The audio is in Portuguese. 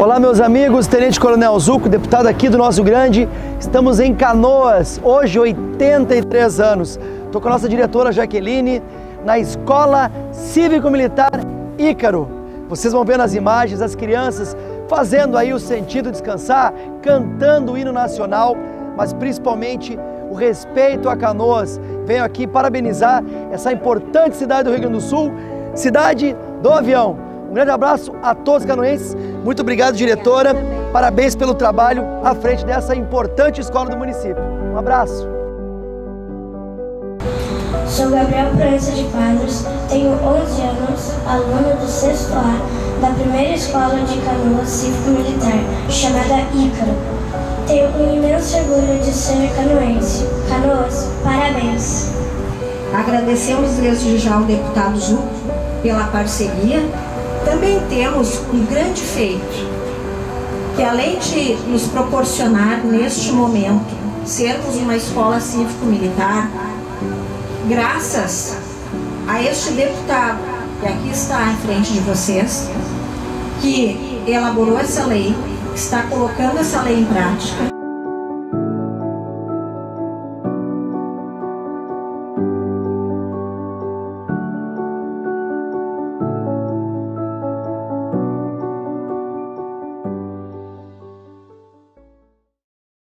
Olá, meus amigos, Tenente Coronel Zuco, deputado aqui do Nosso Grande. Estamos em Canoas, hoje 83 anos. Estou com a nossa diretora Jaqueline na Escola Cívico-Militar Ícaro. Vocês vão ver nas imagens as crianças fazendo aí o sentido descansar, cantando o hino nacional, mas principalmente o respeito a Canoas. Venho aqui parabenizar essa importante cidade do Rio Grande do Sul, cidade do avião. Um grande abraço a todos os canoenses. Muito obrigado, diretora. Parabéns pelo trabalho à frente dessa importante escola do município. Um abraço. Sou Gabriel Proença de Quadros, tenho 11 anos, aluno do sexto A da primeira escola de canoas cívico-militar, chamada Ícaro. Tenho um imenso orgulho de ser canoense. Canoas, parabéns! Agradecemos desde já ao deputado Ju pela parceria também temos um grande feito, que além de nos proporcionar neste momento sermos uma escola cívico-militar, graças a este deputado que aqui está em frente de vocês, que elaborou essa lei, está colocando essa lei em prática,